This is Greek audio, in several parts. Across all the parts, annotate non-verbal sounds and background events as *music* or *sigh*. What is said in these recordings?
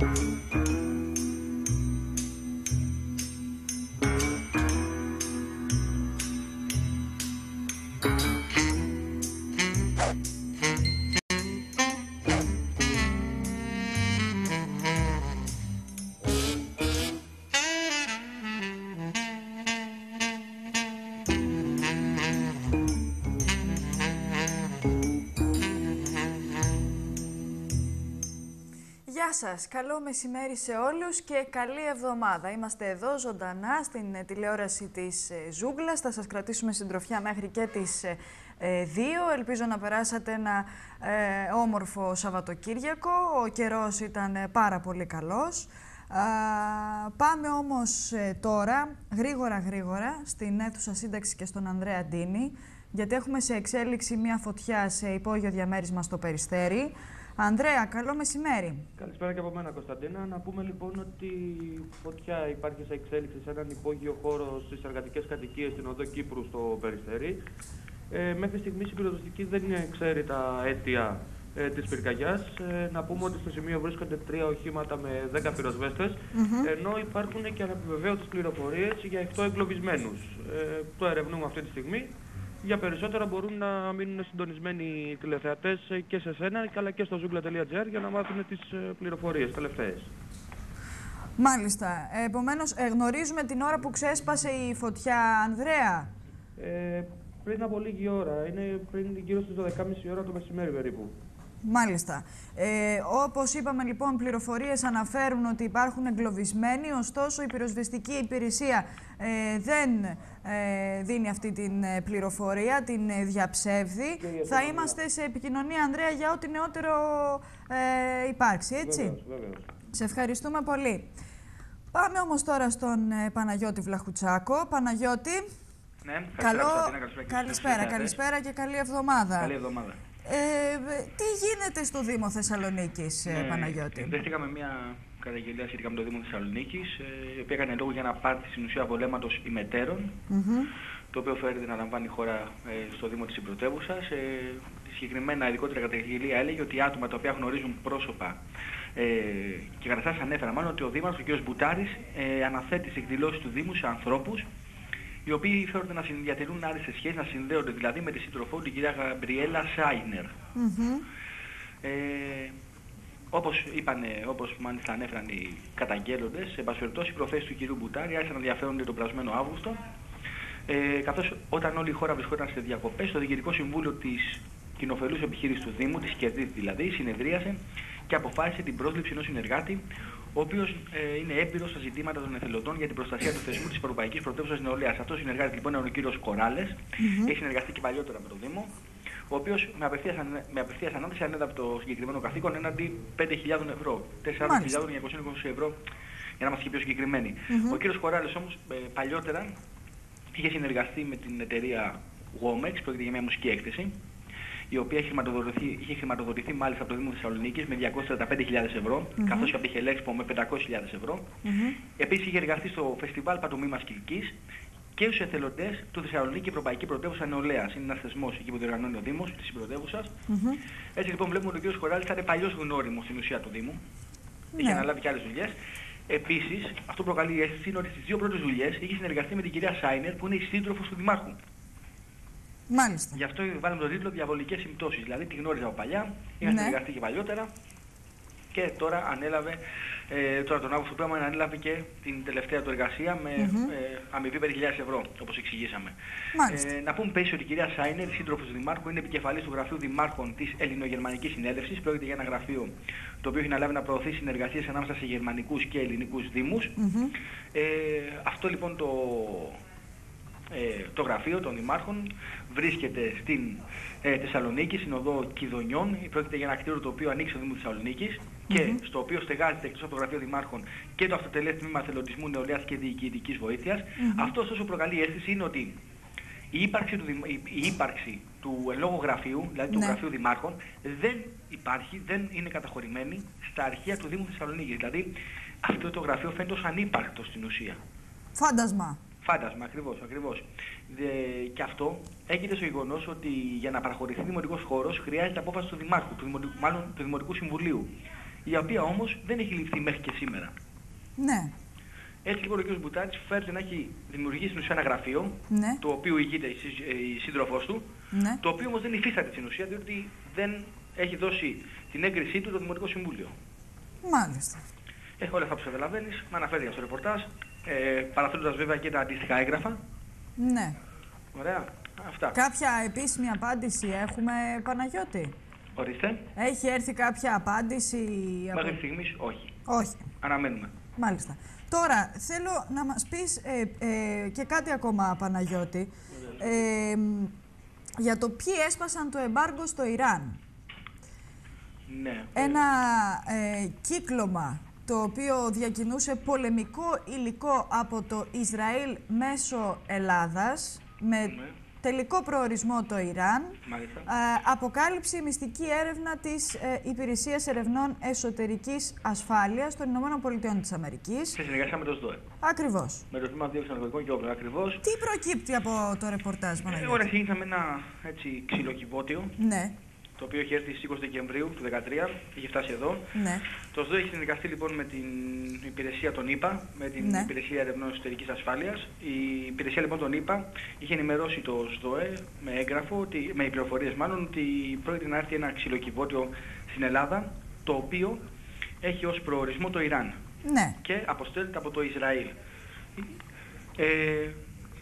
Música Γεια σας, καλό μεσημέρι σε όλους και καλή εβδομάδα. Είμαστε εδώ ζωντανά στην ε, τηλεόραση της ε, Ζούγκλας. Θα σας κρατήσουμε συντροφιά μέχρι και τις 2. Ε, Ελπίζω να περάσατε ένα όμορφο Σαββατοκύριακο. Ο καιρός ήταν πάρα πολύ καλός. πάμε όμως τώρα, γρήγορα γρήγορα, στην αίθουσα σύνταξη και στον Ανδρέα Ντίνη, γιατί έχουμε σε εξέλιξη μια φωτιά σε υπόγειο διαμέρισμα στο Περιστέρι. Ανδρέα, καλό μεσημέρι. Καλησπέρα και από μένα, Κωνσταντίνα. Να πούμε λοιπόν ότι φωτιά υπάρχει σε εξέλιξη σε έναν υπόγειο χώρο στις εργατικές κατοικίες στην οδό Κύπρου στο Περιστέρι. Ε, μέχρι στιγμής η πυροδοστική δεν ξέρει τα αίτια ε, της πυρκαγιάς. Ε, να πούμε ότι στο σημείο βρίσκονται τρία οχήματα με 10 πυροσβέστες, ενώ υπάρχουν και αναπιβεβαίωτε πληροφορίες για 8 εγκλωβισμένους. Ε, το ερευνούμε αυτή τη στιγμή. Για περισσότερα μπορούν να μείνουν συντονισμένοι οι τηλεθεατές και σε σένα αλλά και στο zoogla.gr για να μάθουν τις ε, πληροφορίες τελευταίες. Μάλιστα. Επομένως, ε, γνωρίζουμε την ώρα που ξέσπασε η φωτιά, Ανδρέα. Ε, πριν από λίγη ώρα. Είναι πριν γύρω στις 12.30 ώρα το μεσημέρι περίπου. Μάλιστα. Ε, όπως είπαμε λοιπόν, πληροφορίες αναφέρουν ότι υπάρχουν εγκλωβισμένοι, ωστόσο η πυροσβεστική υπηρεσία ε, δεν ε, δίνει αυτή την ε, πληροφορία, την ε, διαψεύδει. Θα είμαστε σε επικοινωνία, Ανδρέα, για ό,τι νεότερο ε, υπάρξει, έτσι; Βεβαίως, βεβαίως. Σε ευχαριστούμε πολύ. Πάμε όμως τώρα στον Παναγιώτη Βλαχουτσάκο. Παναγιώτη, ναι, καλό... καλησπέρα, καλησπέρα, καλησπέρα και καλή εβδομάδα. Καλή εβδομάδα. Ε, τι γίνεται στο Δήμο Θεσσαλονίκης, ναι, Παναγιώτη; Δέχτηκαμε μια καταγγελία σχετικά με το Δήμο Θεσσαλονίκης, ε, η οποία έκανε λόγο για ένα πάρτι στην ουσία βολέματος ημετέρων, mm -hmm. το οποίο φέρεται να λαμβάνει η χώρα ε, στο Δήμο της Συμπρωτεύουσας. Ε, συγκεκριμένα, ειδικότερα καταγγελία έλεγε ότι άτομα τα οποία γνωρίζουν πρόσωπα ε, και καταστάσει ανέφεραν μάλλον ότι ο Δήμαρχος, ο κ. Μπουτάρης, ε, αναθέτει τι εκδηλώσεις του Δήμου σε ανθρώπους οι οποίοι φέρονται να διατηρούν άριστες σχέσεις, να συνδέονται δηλαδή με τη σύντροφό την κυρία Γαμπριέλα Σάινερ. Mm -hmm. ε, όπως, είπανε, όπως μάλιστα ανέφεραν οι καταγγέλλοντες, σε πάση οι προθέσεις του κυρίου Μπουτάρη άρχισαν να ενδιαφέρονται τον περασμένο Αύγουστο, ε, καθώς όταν όλη η χώρα βρισκόταν σε διακοπές, το Διοικητικό Συμβούλιο της κοινοφελούς επιχείρησης του Δήμου, της ΚΕΔΙΔ δηλαδή, συνεδρίασε και αποφάσισε την πρόσληψη ενός συνεργάτη ο οποίος ε, είναι έμπειρος στα ζητήματα των εθελοντών για την προστασία του θεσμού της Ευρωπαϊκής Πρωτεύουσας Νεολαία. Αυτό συνεργάζεται λοιπόν είναι ο κύριος Κοράλες, mm-hmm. έχει συνεργαστεί και παλιότερα με τον Δήμο, ο οποίος με απευθείας με απευθείας ανάθεση ανέλαβε το συγκεκριμένο καθήκον έναντι 5.000 ευρώ, 4.920 ευρώ, για να είμαστε και πιο συγκεκριμένοι. Mm-hmm. Ο κύριος Κοράλες όμως ε, παλιότερα είχε συνεργαστεί με την εταιρεία Womex, πρόκειται για μια μουσική έκθεση, η οποία είχε χρηματοδοτηθεί, είχε χρηματοδοτηθεί μάλιστα από το Δήμο Θεσσαλονίκης με 245.000 ευρώ, mm -hmm. καθώς και από τη Χελέξπο με 500.000 ευρώ. Mm -hmm. Επίσης είχε εργαστεί στο φεστιβάλ Παντομήμα Κυλική και στου εθελοντές του Θεσσαλονίκη Ευρωπαϊκή Πρωτεύουσα Νεολαίας. Είναι ένας θεσμός εκεί που διοργανώνει ο Δήμος της πρωτεύουσα. Mm -hmm. Έτσι λοιπόν βλέπουμε ότι ο κ. Χωράλη ήταν παλιός γνώριμος στην ουσία του Δήμου. Ναι. Είχε αναλάβει και άλλες δουλειές. Επίσης, αυτό προκαλεί αίσθηση είναι ότι στις δύο πρώτες δουλειές είχε συνεργαστεί με την κυρία Σάινερ που είναι η σύντροφος του Δημάρχου. Μάλιστα. Γι' αυτό βάλαμε τον τίτλο Διαβολικές συμπτώσεις. Δηλαδή τη γνώριζα από παλιά, είχα ναι. συνεργαστεί και παλιότερα και τώρα ανέλαβε, ε, τώρα τον Αύγουστο πράγμα ανέλαβε και την τελευταία του εργασία με mm -hmm. ε, αμοιβή 5.000 ευρώ, όπως εξηγήσαμε. Ε, να πούμε πέσει ότι η κυρία Σάινερ, σύντροφος του Δημάρχου, είναι επικεφαλής του γραφείου Δημάρχων της Ελληνογερμανικής Συνέλευση. Πρόκειται για ένα γραφείο το οποίο έχει αναλάβει να προωθεί συνεργασίες ανάμεσα σε γερμανικούς και ελληνικούς Δήμους. Mm -hmm. ε, αυτό λοιπόν το, ε, το γραφείο των δημάρχων βρίσκεται στην ε, Θεσσαλονίκη, στην οδό Κιδονιών. Πρόκειται για ένα κτίριο το οποίο ανοίξει στο Δήμο Θεσσαλονίκης mm -hmm. και στο οποίο στεγάζεται εκτός από το γραφείο δημάρχων και το αυτοτελέ τμήμα θελοντισμού νεολαίας και διοικητικής βοήθειας. Mm -hmm. Αυτός όσο προκαλεί αίσθηση είναι ότι η ύπαρξη του, η ύπαρξη του εν λόγω γραφείου, δηλαδή του ναι. γραφείου δημάρχων, δεν υπάρχει, δεν είναι καταχωρημένη στα αρχεία του Δήμου Θεσσαλονίκης. Δηλαδή αυτό το γραφείο φαίνεται ως ανύπαρκτο στην ουσία. Φάντασμα. Φάντασμα, ακριβώς. Ακριβώς. και αυτό έγινε στο γεγονός ότι για να παραχωρηθεί δημοτικός χώρος χρειάζεται απόφαση του Δημάρχου, του δημοτικού, μάλλον του Δημοτικού Συμβουλίου. η οποία όμως δεν έχει ληφθεί μέχρι και σήμερα. Ναι. Έτσι λοιπόν ο κ. Μπουτάτης φέρεται να έχει δημιουργήσει στην ουσία ένα γραφείο, Ναι. το οποίο ηγείται η, σύζ- ε, η σύντροφός του, Ναι. το οποίο όμως δεν υφίσταται στην ουσία, διότι δεν έχει δώσει την έγκρισή του το Δημοτικό Συμβούλιο. Μάλιστα. Ε, όλα αυτά που σε καταλαβαίνεις, με αναφέρθηκε στο ρεπορτάζ, ε, παραθέτοντας βέβαια και τα αντίστοιχα έγγραφα. Ναι. Ωραία. Αυτά. Κάποια επίσημη απάντηση έχουμε, Παναγιώτη; Ορίστε. Έχει έρθει κάποια απάντηση. από- Μέχρι στιγμής όχι. Όχι. Αναμένουμε. Μάλιστα. Τώρα, θέλω να μας πεις ε, ε, και κάτι ακόμα, Παναγιώτη, ε, μ, για το ποιοι έσπασαν το εμπάργκο στο Ιράν. Ναι. Ένα ε, κύκλωμα το οποίο διακινούσε πολεμικό υλικό από το Ισραήλ μέσω Ελλάδας με Ναι. τελικό προορισμό το Ιράν. Μάλιστα. Ε, αποκάλυψε μυστική έρευνα της ε, Υπηρεσίας Ερευνών Εσωτερικής Ασφάλειας των Ηνωμένων Πολιτειών της Αμερικής. Σε συνεργασία με το ΣΔΟΕ. Ακριβώς. Με το Τμήμα Δίωξη Ναρκωτικών και Όπλων. Ακριβώς. Τι προκύπτει από το ρεπορτάζ, Ε, Παναγιώτη. Ωραία, ξεκίνησαμε ένα έτσι, ξυλοκιβώτιο, Ναι, το οποίο έχει έρθει στις 20 Δεκεμβρίου του 2013, έχει φτάσει εδώ. ναι, Το ΣΔΟΕ έχει συνεργαστεί λοιπόν με την υπηρεσία των ΙΠΑ, με την Ναι. Υπηρεσία Ερευνών Εσωτερικής Ασφάλειας. Η υπηρεσία λοιπόν των ΙΠΑ είχε ενημερώσει το ΣΔΟΕ με έγγραφο, ότι, με πληροφορίες μάλλον, ότι πρόκειται να έρθει ένα ξυλοκιβώτιο στην Ελλάδα, το οποίο έχει ως προορισμό το Ιράν ναι. και αποστέλλεται από το Ισραήλ. Ε,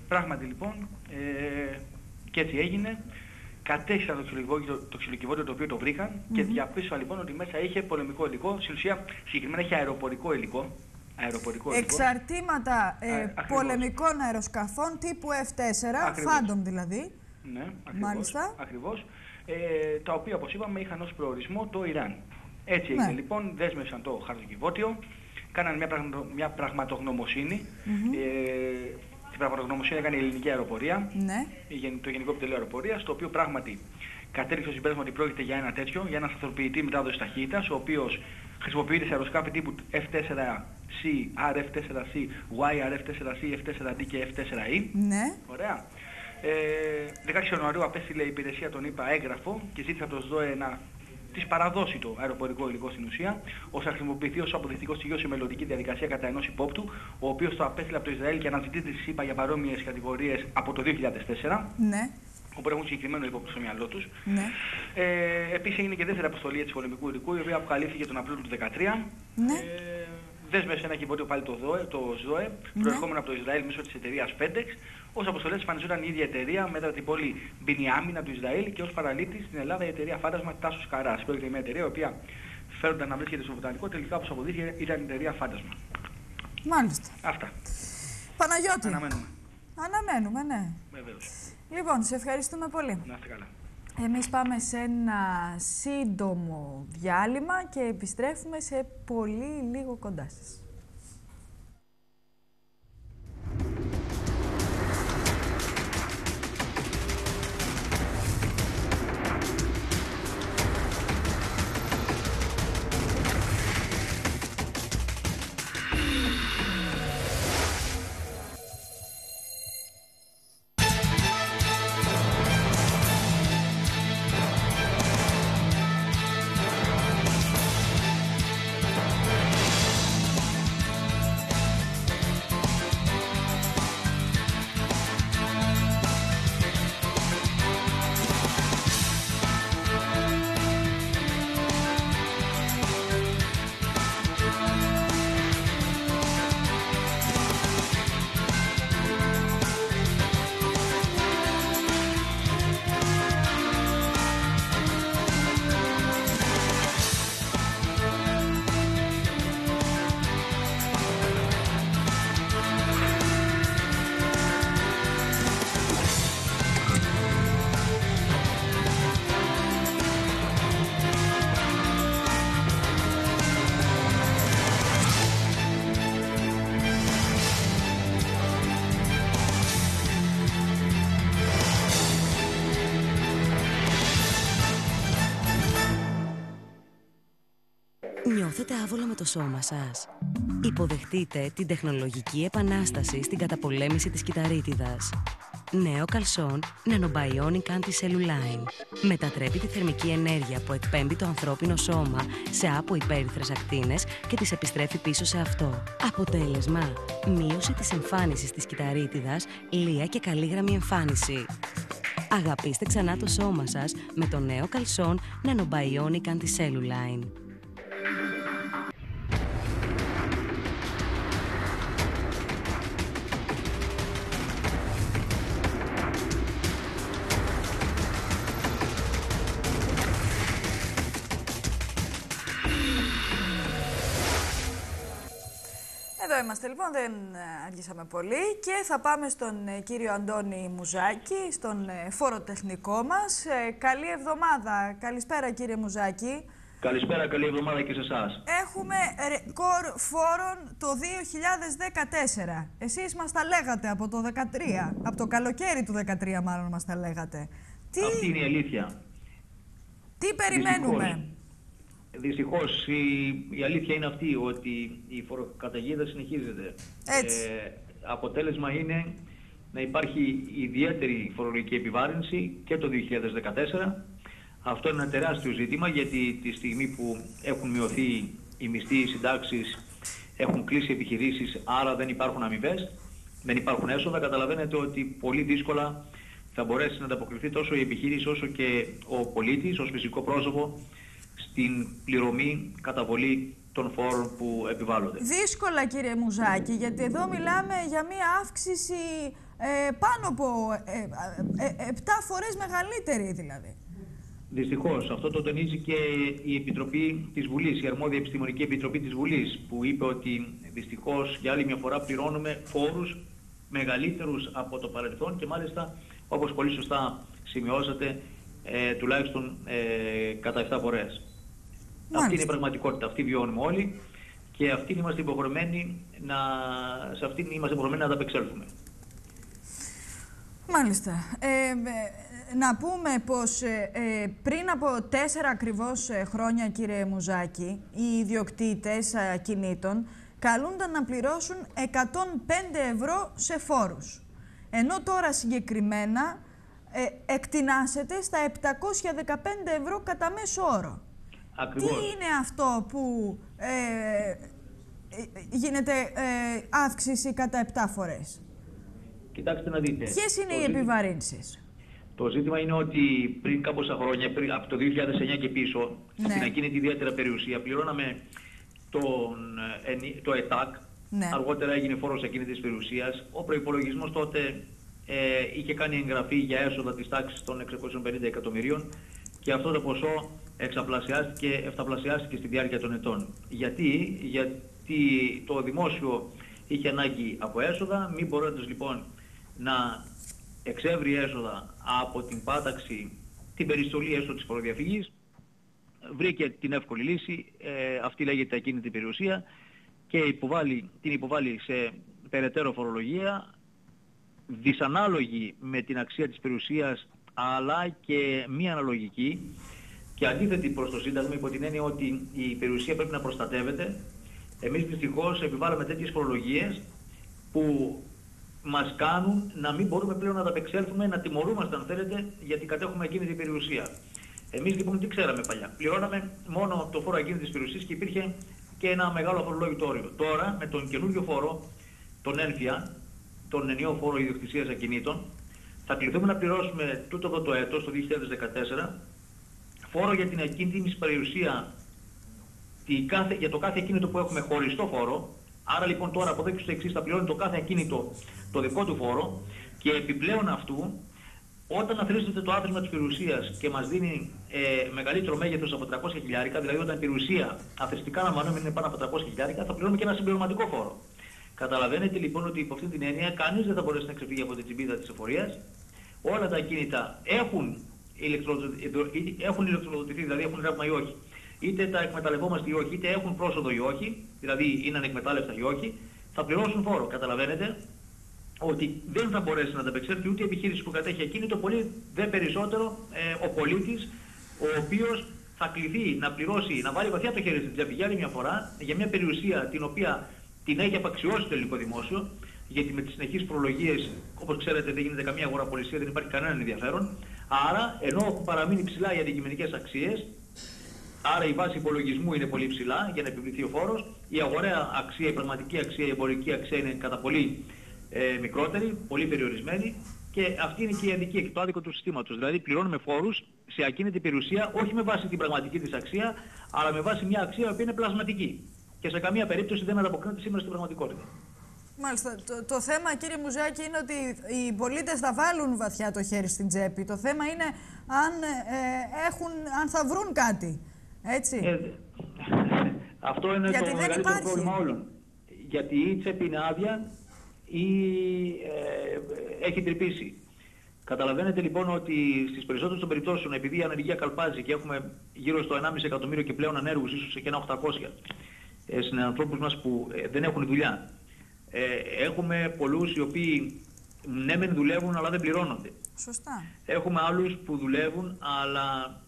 πράγματι λοιπόν, ε, και έτσι έγινε. Κατέστησαν το ξυλοκιβώτιο, το ξυλοκιβώτιο το οποίο το βρήκαν και διαπίστωσαν λοιπόν ότι μέσα είχε πολεμικό υλικό. Στην ουσία συγκεκριμένα είχε αεροπορικό υλικό. Αεροπορικό υλικό. Εξαρτήματα ε, Α, ακριβώς. πολεμικών αεροσκαφών τύπου F4, Ακριβώς. Phantom δηλαδή. Ναι, ακριβώς, Μάλιστα. Ακριβώς. Ε, τα οποία όπως είπαμε είχαν ως προορισμό το Ιράν. Έτσι Ναι. έγινε λοιπόν, δέσμευσαν το χαρτοκιβώτιο, κάνανε μια, πραγμα- μια πραγματογνωμοσύνη. Ε, την πραγματογνωμοσύνη έκανε η ελληνική αεροπορία, Ναι, η γεν- το Γενικό Επιτελείο Αεροπορίας, το οποίο πράγματι κατέληξε στο συμπέρασμα ότι πρόκειται για ένα τέτοιο, για ένας σταθεροποιητή μετάδοσης ταχύτητας, ο οποίος χρησιμοποιείται σε αεροσκάφη τύπου F4C, RF4C, YRF4C, F4D και F4E. ναι, Ωραία. Ε, 16 Ιανουαρίου απέστειλε η υπηρεσία των ΗΠΑ έγγραφο και ζήτησε από το ΣΔΟΕ να της παραδώσει το αεροπορικό υλικό στην ουσία, ώστε να χρησιμοποιηθεί ως αποδεικτικό στοιχείο σε μελλοντική διαδικασία κατά ενός υπόπτου, ο οποίος το απέστειλε από το Ισραήλ και αναζητείται της ΗΠΑ για παρόμοιες κατηγορίες από το 2004, ναι, όπου έχουν συγκεκριμένο υπόπτου στο μυαλό τους. ναι, Ε, επίσης έγινε και δεύτερη αποστολή της πολεμικού υλικού, η οποία αποκαλύφθηκε τον Απρίλιο του 2013. Ναι. Ε, δέσμευσε ένα κυβότιο πάλι το, ΔΟΕ, το ΣΔΟΕ, Ναι. προερχόμενο από το Ισραήλ μέσω της εταιρείας FedEx. Ως αποστολές εμφανιζόταν η ίδια εταιρεία μετά την πόλη Μπινιάμινα του Ισραήλ και ως παραλήπτη στην Ελλάδα η εταιρεία Φάντασμα Τάσος Καράς. Πρόκειται για μια εταιρεία η οποία φέρονταν να βρίσκεται στο βοτανικό, τελικά όπως αποδείχθηκε ήταν η εταιρεία Φάντασμα. μάλιστα. Αυτά. Παναγιώτη, Αναμένουμε. αναμένουμε, ναι. Βεβαίως. Λοιπόν, σε ευχαριστούμε πολύ. Να είστε καλά. Εμείς πάμε σε ένα σύντομο διάλειμμα και επιστρέφουμε σε πολύ λίγο κοντά σας. Νιώθετε άβολα με το σώμα σας. Υποδεχτείτε την τεχνολογική επανάσταση στην καταπολέμηση της κυταρίτιδας. Νέο καλσόν Nanobionic Anti-Celluline. Μετατρέπει τη θερμική ενέργεια που εκπέμπει το ανθρώπινο σώμα σε άπο υπέρυθρες ακτίνες και τις επιστρέφει πίσω σε αυτό. Αποτέλεσμα, μείωση της εμφάνισης της κυταρίτιδας, λία και καλή εμφάνιση. Αγαπήστε ξανά το σώμα σας με το νέο καλσόν Nanobionic Anti-Celluline. Είμαστε λοιπόν, δεν ε, αργήσαμε πολύ και θα πάμε στον ε, κύριο Αντώνη Μουζάκη, στον ε, φοροτεχνικό μας. Καλή εβδομάδα. Καλησπέρα κύριε Μουζάκη. Καλησπέρα, καλή εβδομάδα και σε εσάς. Έχουμε ρεκόρ φόρων το 2014. Εσείς μας τα λέγατε από το 2013, από το καλοκαίρι του 2013 μάλλον μας τα λέγατε. Τι... Αυτή είναι η αλήθεια. Τι περιμένουμε; Δυστυχώς η, η αλήθεια είναι αυτή ότι η φοροκαταγίδα συνεχίζεται. Έτσι. Ε, αποτέλεσμα είναι να υπάρχει ιδιαίτερη φορολογική επιβάρυνση και το 2014. Αυτό είναι ένα τεράστιο ζήτημα γιατί τη στιγμή που έχουν μειωθεί οι μισθοί, οι συντάξεις, έχουν κλείσει επιχειρήσεις, άρα δεν υπάρχουν αμοιβές, δεν υπάρχουν έσοδα, καταλαβαίνετε ότι πολύ δύσκολα θα μπορέσει να ανταποκριθεί τόσο η επιχείρηση όσο και ο πολίτης ως φυσικό πρόσωπο στην πληρωμή, καταβολή των φόρων που επιβάλλονται. Δύσκολα κύριε Μουζάκη, γιατί εδώ μιλάμε για μία αύξηση ε, πάνω από ε, ε, 7 φορές μεγαλύτερη δηλαδή. Δυστυχώς, αυτό το τονίζει και η Επιτροπή της Βουλής, η αρμόδια επιστημονική επιτροπή της Βουλής, που είπε ότι δυστυχώς για άλλη μια φορά πληρώνουμε φόρους μεγαλύτερους από το παρελθόν και μάλιστα, όπως πολύ σωστά σημειώσατε, ε, τουλάχιστον ε, κατά 7 φορές. Αυτή είναι η πραγματικότητα, αυτή βιώνουμε όλοι και αυτή είμαστε υποχρεωμένοι να, σε αυτήν είμαστε υποχρεωμένοι να ανταπεξέλθουμε. Μάλιστα. Ε, ε να πούμε πως ε, ε, πριν από τέσσερα ακριβώς χρόνια, κύριε Μουζάκη, οι ιδιοκτήτες κινήτων καλούνταν να πληρώσουν 105 ευρώ σε φόρους. Ενώ τώρα συγκεκριμένα ε, εκτινάσεται στα 715 ευρώ κατά μέσο όρο. Ακριβώς. Τι είναι αυτό που ε, γίνεται ε, αύξηση κατά 7 φορές; Κοιτάξτε να δείτε. Ποιες είναι οι επιβαρύνσεις; Το ζήτημα είναι ότι πριν κάποια χρόνια, πριν, από το 2009 και πίσω, ναι. στην ακίνητη ιδιαίτερα περιουσία, πληρώναμε τον, ε, το ΕΤΑΚ, ναι. αργότερα έγινε φόρος ακίνητης περιουσίας. Ο προϋπολογισμός τότε ε, είχε κάνει εγγραφή για έσοδα της τάξης των 650 εκατομμυρίων και αυτό το ποσό εξαπλασιάστηκε, εφταπλασιάστηκε στη διάρκεια των ετών. Γιατί, Γιατί το δημόσιο είχε ανάγκη από έσοδα, μην μπορώντας λοιπόν να εξεύρει έσοδα από την πάταξη, την περιστολή έστω της φοροδιαφυγής, βρήκε την εύκολη λύση, ε, αυτή λέγεται ακίνητη περιουσία και υποβάλλει, την υποβάλλει σε περαιτέρω φορολογία δυσανάλογη με την αξία της περιουσίας αλλά και μη αναλογική και αντίθετη προς το Σύνταγμα υπό την έννοια ότι η περιουσία πρέπει να προστατεύεται. Εμείς δυστυχώς επιβάλλαμε τέτοιες φορολογίες που μας κάνουν να μην μπορούμε πλέον να ανταπεξέλθουμε, να τιμωρούμαστε αν θέλετε, γιατί κατέχουμε εκείνη την περιουσία. Εμείς λοιπόν τι ξέραμε παλιά. Πληρώναμε μόνο το φόρο εκείνη της περιουσίας και υπήρχε και ένα μεγάλο φορολόγητο όριο. Τώρα με τον καινούργιο φόρο, τον ένφια, τον ενιαίο φόρο ιδιοκτησίας ακινήτων, θα κληθούμε να πληρώσουμε τούτο εδώ το έτος, το 2014, φόρο για την ακίνητη περιουσία κάθε, για το κάθε ακίνητο που έχουμε χωριστό φόρο. Άρα λοιπόν τώρα από εδώ και στο εξής θα πληρώνει το κάθε ακίνητο το δικό του φόρο και επιπλέον αυτού όταν αθροίζεται το άθροισμα της περιουσίας και μας δίνει ε, μεγαλύτερο μέγεθος από 300 χιλιάρικα, δηλαδή όταν η περιουσία αθρηστικά αναμονόμενη είναι πάνω από 300 χιλιάρικα, θα πληρώνουμε και ένα συμπληρωματικό φόρο. Καταλαβαίνετε λοιπόν ότι υπό αυτή την έννοια κανείς δεν θα μπορέσει να ξεφύγει από την τσιμπίδα της εφορίας. Όλα τα ακίνητα έχουν, έχουν ηλεκτροδοτηθεί, δηλαδή έχουν ρεύμα ή όχι. Είτε τα εκμεταλλευόμαστε ή όχι, είτε έχουν πρόσοδο ή όχι, δηλαδή είναι ανεκμετάλλευτα ή όχι, θα πληρώσουν φόρο. Καταλαβαίνετε ότι δεν θα μπορέσει να ανταπεξέλθει ούτε η επιχείρηση που κατέχει ακίνητο, πολύ δεν περισσότερο ε, ο πολίτης, ο οποίος θα κληθεί να πληρώσει, να βάλει βαθιά το χέρι στην τσέπη για άλλη μια φορά για μια περιουσία την οποία την έχει απαξιώσει το ελληνικό δημόσιο, γιατί με τις συνεχείς προλογίες, όπως ξέρετε δεν γίνεται καμία αγοραπολισία, δεν υπάρχει κανένα ενδιαφέρον. Άρα, ενώ έχουν παραμείνει ψηλά οι αντικειμενικές αξίες, άρα η βάση υπολογισμού είναι πολύ ψηλά για να επιβληθεί ο φόρος, η αγοραία αξία, η πραγματική αξία, η εμπορική αξία είναι κατά πολύ ε, μικρότερη, πολύ περιορισμένη και αυτή είναι και η αντική το άδικο του συστήματος. Δηλαδή πληρώνουμε φόρους σε ακίνητη περιουσία όχι με βάση την πραγματική της αξία, αλλά με βάση μια αξία που είναι πλασματική. Και σε καμία περίπτωση δεν ανταποκρίνεται σήμερα στην πραγματικότητα. Μάλιστα. Το, το θέμα, κύριε Μουζάκη, είναι ότι οι πολίτες θα βάλουν βαθιά το χέρι στην τσέπη. Το θέμα είναι αν, ε, έχουν, αν θα βρουν κάτι. Έτσι. Ε, *laughs* αυτό είναι Γιατί το μεγαλύτερο πρόβλημα όλων. Γιατί η τσέπη είναι άδεια ή ε, έχει τρυπήσει. Καταλαβαίνετε λοιπόν ότι στις περισσότερες των περιπτώσεων, επειδή η ανεργία καλπάζει και έχουμε γύρω στο 1,5 εκατομμύριο και πλέον ανέργους, ίσως και ένα 800 ε, συνανθρώπους μας που ε, δεν έχουν δουλειά, ε, έχουμε πολλούς οι οποίοι ναι μεν δουλεύουν αλλά δεν πληρώνονται. Σωστά. Έχουμε άλλους που δουλεύουν αλλά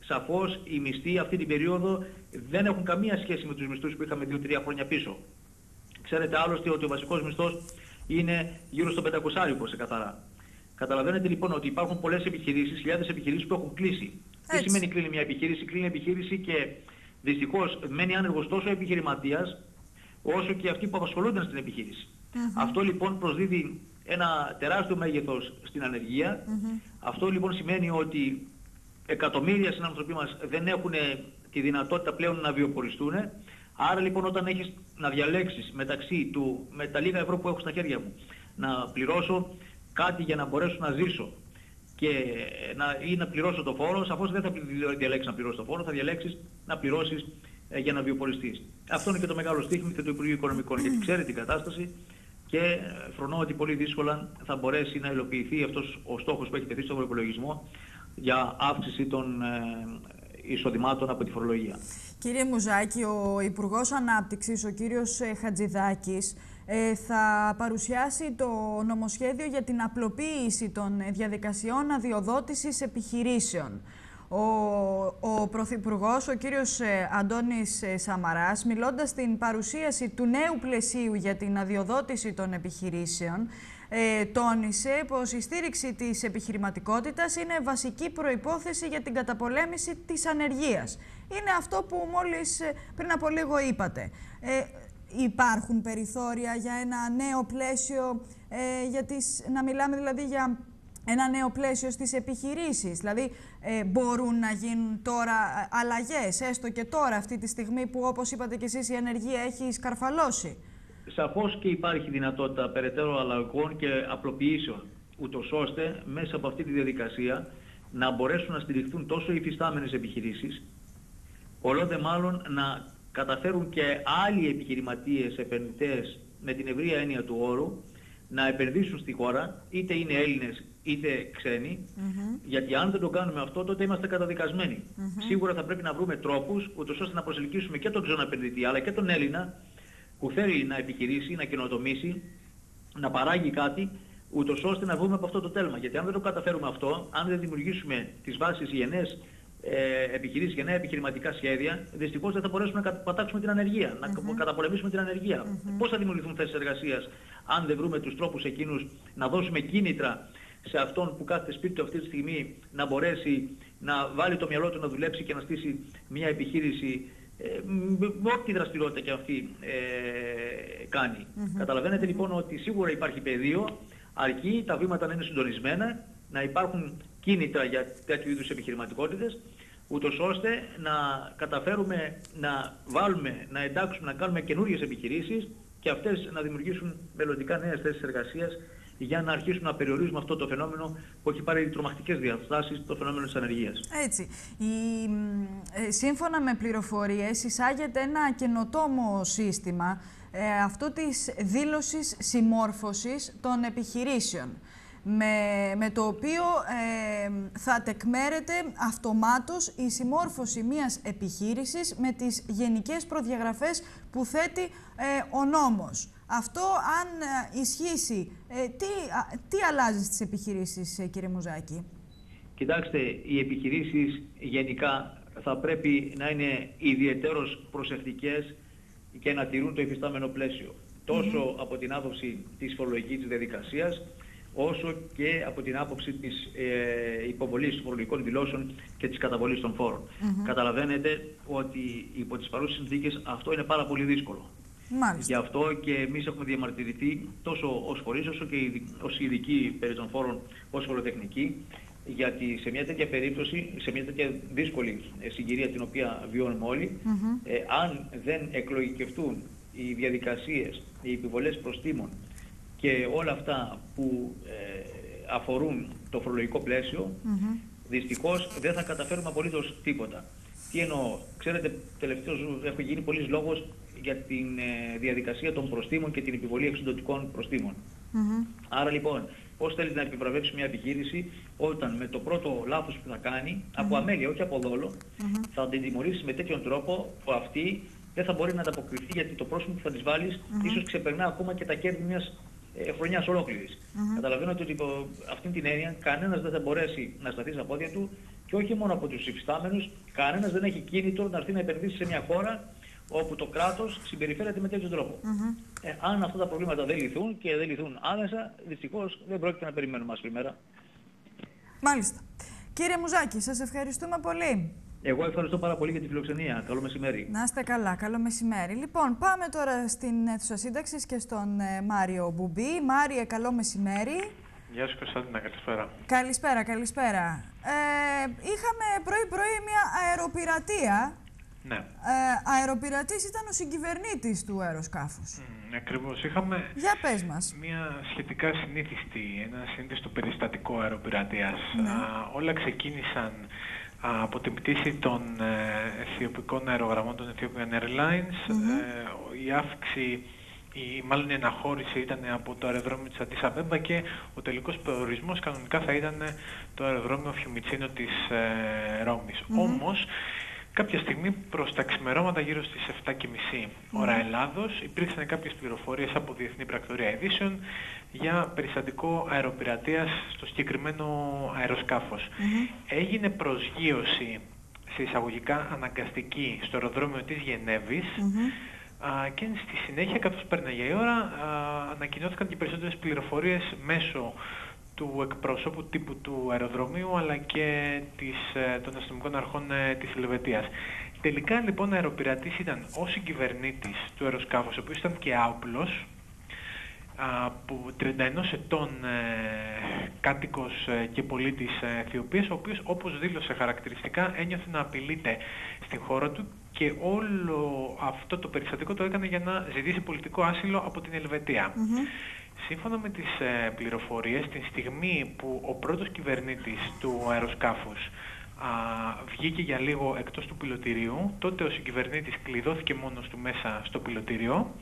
σαφώς οι μισθοί αυτή την περίοδο δεν έχουν καμία σχέση με τους μισθούς που είχαμε 2-3 χρόνια πίσω. Ξέρετε άλλωστε ότι ο βασικός μισθός είναι γύρω στο 500 σε καθαρά. Καταλαβαίνετε λοιπόν ότι υπάρχουν πολλές επιχειρήσεις, χιλιάδες επιχειρήσεις που έχουν κλείσει. Τι σημαίνει κλείνει μια επιχείρηση, κλείνει επιχείρηση και δυστυχώς μένει άνεργος τόσο ο επιχειρηματίας όσο και αυτοί που απασχολούνται στην επιχείρηση. Αυτό λοιπόν προσδίδει ένα τεράστιο μέγεθος στην ανεργία. Αυτό λοιπόν σημαίνει ότι εκατομμύρια συνανθρωποί μας δεν έχουν τη δυνατότητα πλέον να βιοποριστούν. Άρα λοιπόν όταν έχεις να διαλέξεις μεταξύ του, με τα λίγα ευρώ που έχω στα χέρια μου, να πληρώσω κάτι για να μπορέσω να ζήσω και να, ή να πληρώσω το φόρο, σαφώς δεν θα διαλέξεις να πληρώσεις το φόρο, θα διαλέξεις να πληρώσεις ε, για να βιοποριστείς. Αυτό είναι και το μεγάλο στίχημα και το Υπουργείο Οικονομικών, γιατί ξέρει την κατάσταση και ε, φρονώ ότι πολύ δύσκολα θα μπορέσει να υλοποιηθεί αυτός ο στόχος που έχει τεθεί στον προπολογισμό για αύξηση των ε, εισοδημάτων από τη φορολογία. Κύριε Μουζάκη, ο Υπουργός Ανάπτυξης, ο κύριος ε, Χατζηδάκης, ε, θα παρουσιάσει το νομοσχέδιο για την απλοποίηση των διαδικασιών αδειοδότησης επιχειρήσεων. Ο, ο Πρωθυπουργός, ο κύριος ε, Αντώνης Σαμαράς, μιλώντας στην παρουσίαση του νέου πλαισίου για την αδειοδότηση των επιχειρήσεων, ε, τόνισε πως η στήριξη της επιχειρηματικότητας είναι βασική προϋπόθεση για την καταπολέμηση της ανεργίας. Είναι αυτό που μόλις ε, πριν από λίγο είπατε. Ε, υπάρχουν περιθώρια για ένα νέο πλαίσιο, ε, για τις, να μιλάμε δηλαδή για ένα νέο πλαίσιο στις επιχειρήσεις. Δηλαδή ε, μπορούν να γίνουν τώρα ε, αλλαγές, έστω και τώρα αυτή τη στιγμή που όπως είπατε και εσείς η ανεργία έχει σκαρφαλώσει σαφώς και υπάρχει δυνατότητα περαιτέρω αλλαγών και απλοποιήσεων, ούτως ώστε μέσα από αυτή τη διαδικασία να μπορέσουν να στηριχθούν τόσο οι υφιστάμενες επιχειρήσεις, πολλότε μάλλον να καταφέρουν και άλλοι επιχειρηματίες, επενδυτές, με την ευρία έννοια του όρου, να επενδύσουν στη χώρα, είτε είναι Έλληνες είτε ξένοι, γιατί αν δεν το κάνουμε αυτό, τότε είμαστε καταδικασμένοι. Σίγουρα θα πρέπει να βρούμε τρόπους, ούτως ώστε να προσελκύσουμε και τον ξένο επενδυτή, αλλά και τον Έλληνα, που θέλει να επιχειρήσει, να καινοτομήσει, να παράγει κάτι, ούτως ώστε να βγούμε από αυτό το τέλμα. Γιατί αν δεν το καταφέρουμε αυτό, αν δεν δημιουργήσουμε τις βάσεις για νέες ε, επιχειρήσεις, για νέα επιχειρηματικά σχέδια, δυστυχώς δεν θα μπορέσουμε να πατάξουμε την ανεργία, να καταπολεμήσουμε την ανεργία. Mm Πώς θα δημιουργηθούν θέσεις εργασίας, αν δεν βρούμε τους τρόπους εκείνους να δώσουμε κίνητρα σε αυτόν που κάθεται σπίτι του αυτή τη στιγμή να μπορέσει να βάλει το μυαλό του να δουλέψει και να στήσει μια επιχείρηση ε, με ό,τι δραστηριότητα και αυτή ε, κάνει. Καταλαβαίνετε λοιπόν ότι σίγουρα υπάρχει πεδίο, αρκεί τα βήματα να είναι συντονισμένα, να υπάρχουν κίνητρα για τέτοιου είδους επιχειρηματικότητες, ούτως ώστε να καταφέρουμε να βάλουμε, να εντάξουμε, να κάνουμε καινούργιες επιχειρήσεις και αυτές να δημιουργήσουν μελλοντικά νέες θέσεις εργασίας για να αρχίσουμε να περιορίζουμε αυτό το φαινόμενο που έχει πάρει τρομακτικές διαστάσεις, το φαινόμενο της ανεργίας. Έτσι. Η, ε, σύμφωνα με πληροφορίες, εισάγεται ένα καινοτόμο σύστημα ε, αυτό της δήλωσης συμμόρφωσης των επιχειρήσεων με, με το οποίο ε, θα τεκμέρεται αυτομάτως η συμμόρφωση μιας επιχείρησης με τις γενικές προδιαγραφές που θέτει ε, ο νόμος. Αυτό αν ε, ισχύσει, τι, τι αλλάζει στις επιχειρήσεις κύριε Μουζάκη; Κοιτάξτε, οι επιχειρήσεις γενικά θα πρέπει να είναι ιδιαίτερως προσεκτικές και να τηρούν το υφιστάμενο πλαίσιο. τόσο από την άποψη της φορολογικής διαδικασίας, όσο και από την άποψη της ε, υποβολής των φορολογικών δηλώσεων και της καταβολής των φόρων. Καταλαβαίνετε ότι υπό τις παρούσες συνθήκες αυτό είναι πάρα πολύ δύσκολο. Μάλιστα. Γι' αυτό και εμείς έχουμε διαμαρτυρηθεί τόσο ως φορείς όσο και ως ειδικοί περί των φόρων ως φοροτεχνικοί γιατί σε μια τέτοια περίπτωση, σε μια τέτοια δύσκολη ε, συγκυρία την οποία βιώνουμε όλοι, ε, αν δεν εκλογικευτούν οι διαδικασίες, οι επιβολές προστήμων και όλα αυτά που ε, αφορούν το φορολογικό πλαίσιο, mm δυστυχώς δεν θα καταφέρουμε απολύτως τίποτα. Τι εννοώ, ξέρετε, τελευταίως έχει γίνει πολλής λόγος για τη ε, διαδικασία των προστήμων και την επιβολή εξοντοτικών προστήμων. Άρα λοιπόν, πώς θέλει να επιβραβεύσει μια επιχείρηση όταν με το πρώτο λάθος που θα κάνει, από αμέλεια, όχι από δόλο, θα την τιμωρήσει με τέτοιον τρόπο που αυτή δεν θα μπορεί να ανταποκριθεί γιατί το πρόσωπο που θα της βάλεις ίσως ξεπερνά ακόμα και τα κέρδη μιας ε, χρονιάς ολόκληρης. Mm-hmm. Καταλαβαίνετε ότι υπό αυτήν την έννοια κανένας δεν θα μπορέσει να σταθεί στα πόδια του και όχι μόνο από τους υφιστάμενους, κανένας δεν έχει κίνητο να έρθει να επενδύσει σε μια χώρα όπου το κράτος συμπεριφέρεται με τέτοιο τρόπο. Mm-hmm. Ε, αν αυτά τα προβλήματα δεν λυθούν και δεν λυθούν άμεσα, δυστυχώς δεν πρόκειται να περιμένουμε άσπρη μέρα. Μάλιστα. Κύριε Μουζάκη, σας ευχαριστούμε πολύ. Εγώ ευχαριστώ πάρα πολύ για τη φιλοξενία. Καλό μεσημέρι. Να είστε καλά. Καλό μεσημέρι. Λοιπόν, πάμε τώρα στην αίθουσα σύνταξης και στον ε, Μάριο Μπουμπή. Μάριε, καλό μεσημέρι. Γεια σου Κωνσταντίνα, καλησπέρα. Καλησπέρα, καλησπέρα. Ε, είχαμε πρωί-πρωί μια αεροπειρατεία. Ναι. Ε, αεροπειρατής ήταν ο συγκυβερνήτης του αεροσκάφους. Mm, ακριβώς. Είχαμε Για πες μας. μια σχετικά συνήθιστη, ένα συνήθιστο περιστατικό αεροπειρατείας. Ναι. όλα ξεκίνησαν από την πτήση των ε, αιθιοπικών αερογραμμών των Ethiopian Airlines. Ε, η αύξηση, η, μάλλον η αναχώρηση ήταν από το αεροδρόμιο της Αντισαμπέμπα και ο τελικός προορισμός κανονικά θα ήταν το αεροδρόμιο Φιουμιτσίνο της ε, Ρώμης. Όμως, Κάποια στιγμή προς τα ξημερώματα γύρω στις 7.30 ώρα Ελλάδος υπήρξαν κάποιες πληροφορίες από Διεθνή Πρακτορία Ειδήσεων για περιστατικό αεροπειρατείας στο συγκεκριμένο αεροσκάφος. Έγινε προσγείωση σε εισαγωγικά αναγκαστική στο αεροδρόμιο της Γενέβης και στη συνέχεια καθώς πέρναγε η ώρα α, ανακοινώθηκαν και περισσότερες πληροφορίες μέσω του εκπροσώπου τύπου του αεροδρομίου αλλά και της, ε, των αστυνομικών αρχών ε, της Ελβετίας. Τελικά λοιπόν ο αεροπειρατής ήταν ο συγκυβερνήτης του αεροσκάφους, ο οποίος ήταν και άοπλος, από 31 ετών ε, κάτοικος ε, και πολίτης Αιθιοπίας, ο οποίος όπως δήλωσε χαρακτηριστικά ένιωθε να απειλείται στην χώρα του και όλο αυτό το περιστατικό το έκανε για να ζητήσει πολιτικό άσυλο από την Ελβετία. Σύμφωνα με τις ε, πληροφορίες, την στιγμή που ο πρώτος κυβερνήτης του αεροσκάφους α, βγήκε για λίγο εκτός του πιλωτηρίου, τότε ο συγκυβερνήτης κλειδώθηκε μόνος του μέσα στο πιλωτήριο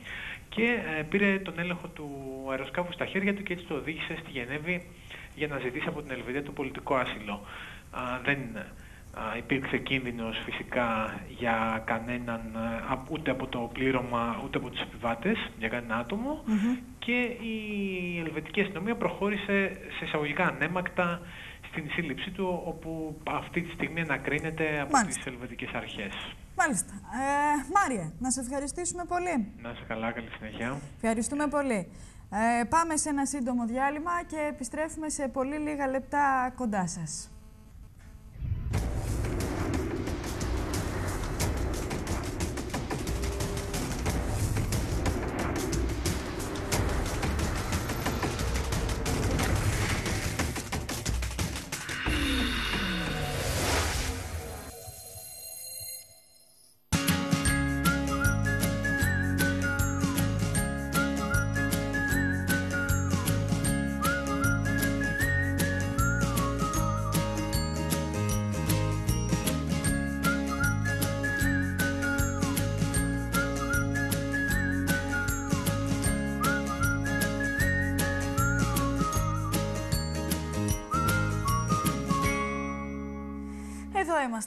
και ε, πήρε τον έλεγχο του αεροσκάφου στα χέρια του και έτσι το οδήγησε στη Γενέβη για να ζητήσει από την Ελβετία το πολιτικό άσυλο. Α, δεν υπήρξε κίνδυνος φυσικά για κανέναν, ούτε από το πλήρωμα, ούτε από τους επιβάτες, για κανένα άτομο και η ελβετική αστυνομία προχώρησε σε εισαγωγικά ανέμακτα στην σύλληψή του, όπου αυτή τη στιγμή ανακρίνεται από Μάλιστα. τις ελβετικές αρχές. Μάλιστα. Ε, Μάριε, να σε ευχαριστήσουμε πολύ. Να σε καλά, καλή συνέχεια. Ευχαριστούμε πολύ. Ε, πάμε σε ένα σύντομο διάλειμμα και επιστρέφουμε σε πολύ λίγα λεπτά κοντά σας.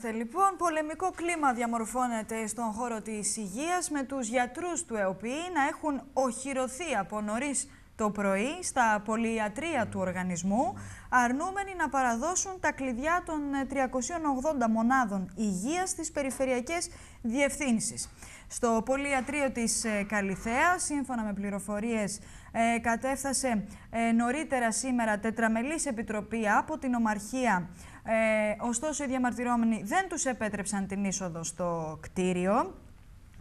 Είμαστε λοιπόν. Πολεμικό κλίμα διαμορφώνεται στον χώρο της υγείας με τους γιατρούς του ΕΟΠΗ να έχουν οχυρωθεί από νωρίς το πρωί στα πολυιατρία του οργανισμού, αρνούμενοι να παραδώσουν τα κλειδιά των 380 μονάδων υγείας στις περιφερειακές διευθύνσεις. Στο πολυιατρίο της Καλυθέας, σύμφωνα με πληροφορίες, κατέφθασε νωρίτερα σήμερα τετραμελής επιτροπή από την Ομαρχία ε, ωστόσο, οι διαμαρτυρόμενοι δεν τους επέτρεψαν την είσοδο στο κτίριο.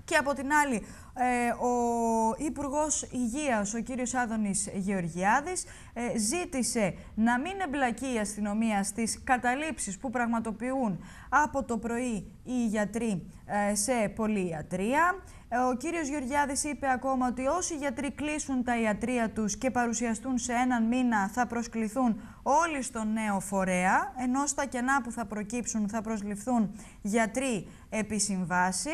Και από την άλλη, ε, ο Υπουργός Υγείας, ο κύριος Άδωνης Γεωργιάδης, ε, ζήτησε να μην εμπλακεί η αστυνομία στις καταλήψεις που πραγματοποιούν από το πρωί οι γιατροί ε, σε πολυιατρία. Ο κύριος Γεωργιάδης είπε ακόμα ότι όσοι γιατροί κλείσουν τα ιατρία τους και παρουσιαστούν σε έναν μήνα θα προσκληθούν όλοι στο νέο φορέα, ενώ στα κενά που θα προκύψουν θα προσληφθούν γιατροί επί συμβάση.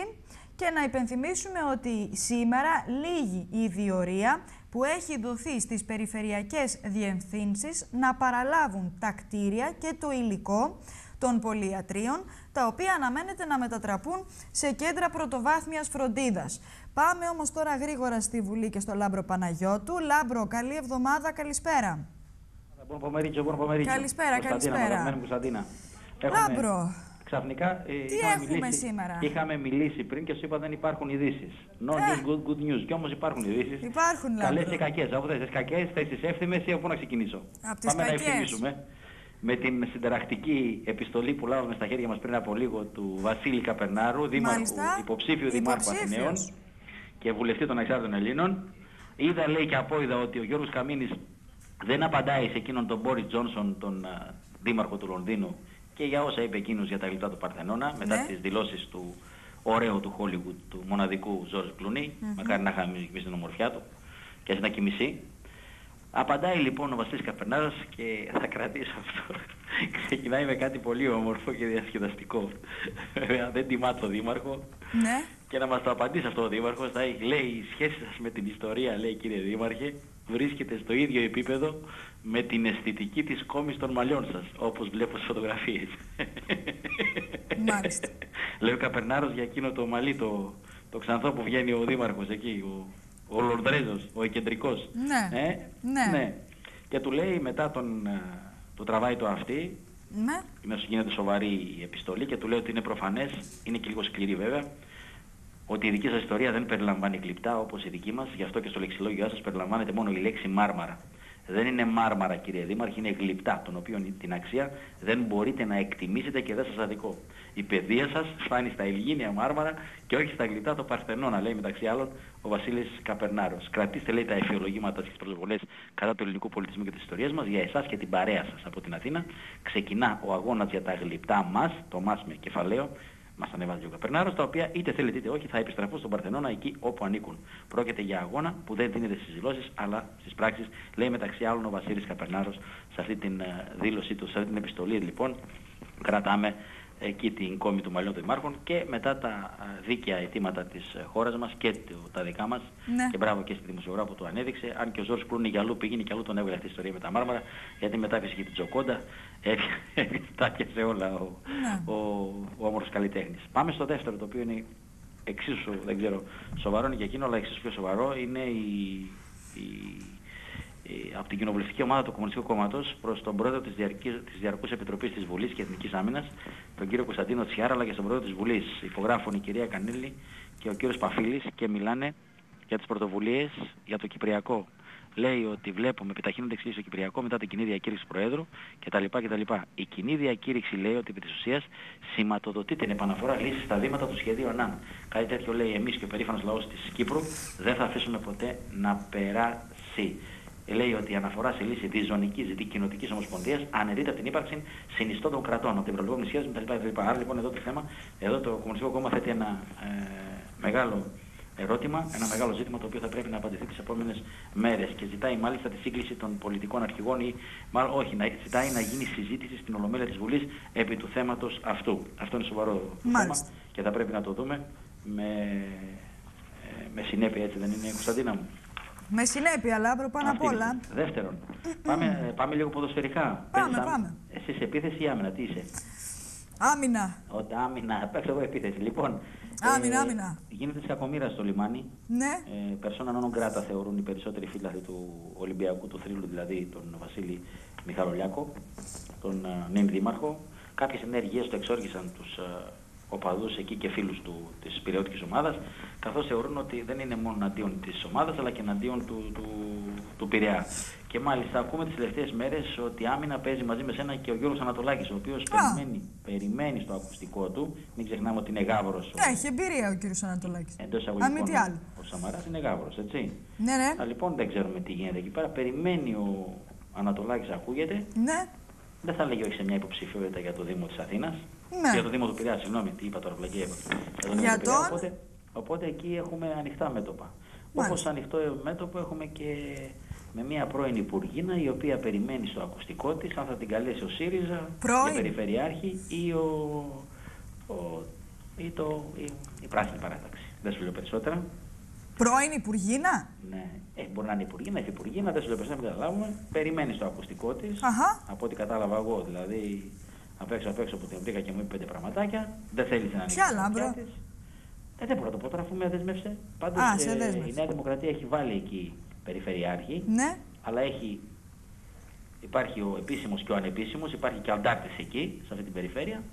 Και να υπενθυμίσουμε ότι σήμερα λήγει η διορία που έχει δοθεί στις περιφερειακές διευθύνσεις να παραλάβουν τα κτίρια και το υλικό των πολυιατρείων, τα οποία αναμένεται να μετατραπούν σε κέντρα πρωτοβάθμιας φροντίδας. Πάμε όμως τώρα γρήγορα στη Βουλή και στο Λάμπρο Παναγιώτου. Λάμπρο, καλή εβδομάδα, καλησπέρα. Καλησπέρα, καλησπέρα. Λάμπρο, Ξαφνικά ε, Τι έχουμε μιλήσει, σήμερα; Είχαμε μιλήσει πριν και σου είπα δεν υπάρχουν ειδήσεις. No ε. news, good, good news. Κι όμως υπάρχουν ειδήσεις. Υπάρχουν Καλές και κακές. Από τι κακές, θέσει εύθυμε ή από πού να ξεκινήσω; Από τις κακές. να ευθυμίσουμε με την συνταρακτική επιστολή που λάβαμε στα χέρια μας πριν από λίγο του Βασίλη Καπερνάρου, δήμαρχου, υποψήφιου δημάρχου Αθηναίων και βουλευτή των Ανεξάρτητων Ελλήνων. Είδα λέει και απόειδα ότι ο Γιώργος Καμίνης δεν απαντάει σε εκείνον τον Μπόρις Τζόνσον, τον uh, δήμαρχο του Λονδίνου, και για όσα είπε εκείνος για τα γλυπτά του Παρθενώνα, μετά ναι. τις δηλώσεις του ωραίου του Hollywood, του μοναδικού Ζόρζ Κλουνί, mm -hmm. μακάρι να είχαμε εμείς την ομορφιά του και ας να κοιμηθεί. Απαντάει λοιπόν ο Βασίλης Καπερνάρας και θα κρατήσω αυτό. *laughs* Ξεκινάει με κάτι πολύ όμορφο και διασκεδαστικό. Βέβαια δεν τιμά το Δήμαρχο. Ναι. Και να μας το απαντήσει αυτό ο Δήμαρχος, θα λέει η σχέση σας με την ιστορία, λέει κύριε Δήμαρχε, βρίσκεται στο ίδιο επίπεδο με την αισθητική της κόμης των μαλλιών σας, όπως βλέπω στις φωτογραφίες. Μάλιστα. Λέει ο Καπερνάρος για εκείνο το μαλλί, το, το ξανθό που βγαίνει ο Δήμαρχος εκεί, ο, ο Λορδρέζος, ο εκεντρικός. Ναι. Ε; ναι. ναι. Και του λέει μετά τον, ε, το τραβάει το αυτή, ναι. Είναι γίνεται σοβαρή η επιστολή και του λέει ότι είναι προφανές, είναι και λίγο σκληρή βέβαια, ότι η δική σας ιστορία δεν περιλαμβάνει κλειπτά όπως η δική μας, γι' αυτό και στο λεξιλόγιο σας περιλαμβάνεται μόνο η λέξη μάρμαρα. Δεν είναι μάρμαρα κύριε Δήμαρχε, είναι γλυπτά, τον οποίο την αξία δεν μπορείτε να εκτιμήσετε και δεν σας αδικό. Η παιδεία σας φτάνει στα Ελγίνια μάρμαρα και όχι στα γλυπτά το Παρθενώνα, λέει μεταξύ άλλων ο Βασίλης Καπερνάρος. Κρατήστε λέει τα εφιολογήματα και τις προσβολές κατά του ελληνικού πολιτισμού και της ιστορίας μας για εσάς και την παρέα σας από την Αθήνα. Ξεκινά ο αγώνας για τα γλυπτά μας, το μας με κεφαλαίο, Μας ανέβαζε ο Καπερνάρος, τα οποία είτε θέλετε είτε όχι θα επιστραφούν στον Παρθενώνα εκεί όπου ανήκουν. Πρόκειται για αγώνα που δεν δίνεται στις δηλώσεις αλλά στις πράξεις, λέει μεταξύ άλλων ο Βασίλης Καπερνάρος σε αυτή την ε, δήλωσή του, σε αυτή την επιστολή λοιπόν. Κρατάμε εκεί την κόμη του μαλλιών των δημάρχων και μετά τα δίκαια αιτήματα της ε, χώρας μας και τα δικά μας ναι. και μπράβο και στη δημοσιογράφο που το ανέδειξε αν και ο Ζόρς Κρούνη για αλλού πήγαινε και αλλού τον έβγαλε αυτή η ιστορία με τα μάρμαρα γιατί μετά έφυγε και την Τζοκόντα έφυγε *laughs* σε όλα ο, ναι. ο, ο, όμορφος καλλιτέχνης. Πάμε στο δεύτερο το οποίο είναι εξίσου δεν ξέρω σοβαρό είναι και εκείνο αλλά εξίσου πιο σοβαρό είναι η, η ε, από την κοινοβουλευτική ομάδα του Κομμουνιστικού Κόμματος προς τον πρόεδρο της Διαρκούς Επιτροπής της Βουλής και Εθνικής Άμυνας, τον κύριο Κωνσταντίνο Τσιάρα, αλλά και στον πρόεδρο της Βουλής. Υπογράφουν η κυρία Κανίλη και ο κύριος Παφίλης και μιλάνε για τις πρωτοβουλίες για το Κυπριακό. Λέει ότι βλέπουμε επιταχύνονται εξήγηση στο Κυπριακό μετά την κοινή διακήρυξη του Προέδρου κτλ. κτλ. Η κοινή διακήρυξη λέει ότι επί της ουσίας σηματοδοτεί την επαναφορά λύσης στα βήματα του σχεδίου ΑΝΑΝ. Κάτι τέτοιο λέει εμείς και ο περήφανος λαός της Κύπρου δεν θα αφήσουμε ποτέ να περάσει λέει ότι η αναφορά σε λύση διζωνική ή κοινοτικής ομοσπονδίας αναιρείται από την ύπαρξη συνιστών των κρατών, από την προλογόμενη σχέση κτλ. Άρα λοιπόν εδώ το θέμα, εδώ το Κομμουνιστικό Κόμμα θέτει ένα ε, μεγάλο ερώτημα, ένα μεγάλο ζήτημα το οποίο θα πρέπει να απαντηθεί τις επόμενες μέρες και ζητάει μάλιστα τη σύγκληση των πολιτικών αρχηγών ή μάλλον όχι, να, ζητάει να γίνει συζήτηση στην Ολομέλεια της Βουλής επί του θέματος αυτού. Αυτό είναι σοβαρό θέμα και θα πρέπει να το δούμε με, ε, με συνέπεια, έτσι δεν είναι, Κωνσταντίνα μου. Με συνέπεια, Λάμπρο, πάνω απ' όλα. Δεύτερον, πάμε, πάμε λίγο ποδοσφαιρικά. Πάμε, πάμε. Εσύ σε επίθεση ή άμυνα, τι είσαι; Άμυνα. Όταν άμυνα, παίξω εγώ επίθεση. Λοιπόν, Άμυνα, άμυνα. Γίνεται τη κακομήρα στο λιμάνι. Ναι. Ε, Περσόνα non grata θεωρούν οι περισσότεροι φίλαθλοι του Ολυμπιακού, του θρύλου δηλαδή, τον Βασίλη Μιχαλολιάκο, τον ε, νυν δήμαρχο. Κάποιες ενέργειες το εξόργησαν τους ε, οπαδούς εκεί και φίλους της πυρεώτικη ομάδας, καθώς θεωρούν ότι δεν είναι μόνο αντίον της ομάδας αλλά και εναντίον του, του, του Πειραιά. Και μάλιστα ακούμε τις τελευταίες μέρες ότι άμυνα παίζει μαζί με σένα και ο Γιώργος Ανατολάκης, ο οποίος περιμένει, περιμένει στο ακουστικό του. Μην ξεχνάμε ότι είναι γάβρος. Έχει εμπειρία ο κύριος Ανατολάκης. Εντός εισαγωγικών. άλλο. Ο Σαμαράς είναι γάβρος, έτσι. Ναι, ναι. Α, λοιπόν δεν ξέρουμε τι γίνεται εκεί πέρα. Περιμένει ο Ανατολάκης, ακούγεται. Ναι. Δεν θα λέγει όχι σε μια υποψηφιότητα για το Δήμο της Αθήνας. Ναι. Για το Δήμο του Πειραιά, συγγνώμη, τι είπα τώρα, πλακή είπα. Για, για τον... τον... Οπότε, οπότε εκεί έχουμε ανοιχτά μέτωπα. Όπως ανοιχτό μέτωπο έχουμε και με μια πρώην Υπουργίνα η οποία περιμένει στο ακουστικό της αν θα την καλέσει ο ΣΥΡΙΖΑ, πρώην; η Περιφερειάρχη ή, ο, ο, ή το, η, η Πράσινη Παράταξη. Δεν σου λέω περισσότερα. Πρώην Υπουργίνα. Ναι, ε, μπορεί να είναι Υπουργίνα, Υφυπουργίνα, δεν σου λέω περισσότερα, μην καταλάβουμε. Περιμένει στο ακουστικό της. Από ό,τι κατάλαβα εγώ, δηλαδή απ' έξω απ' έξω που την βρήκα και μου είπε πέντε πραγματάκια. Δεν θέλει να ανοίξει. Ποια λάμπρο. Ε, δεν μπορώ να το πω τώρα αφού με δέσμευσε. Πάντως ε, η Νέα Δημοκρατία έχει βάλει εκεί περιφερειάρχη. Ναι. Αλλά έχει, υπάρχει ο επίσημος και ο ανεπίσημος, υπάρχει και αντάρτης εκεί, σε αυτή την περιφέρεια.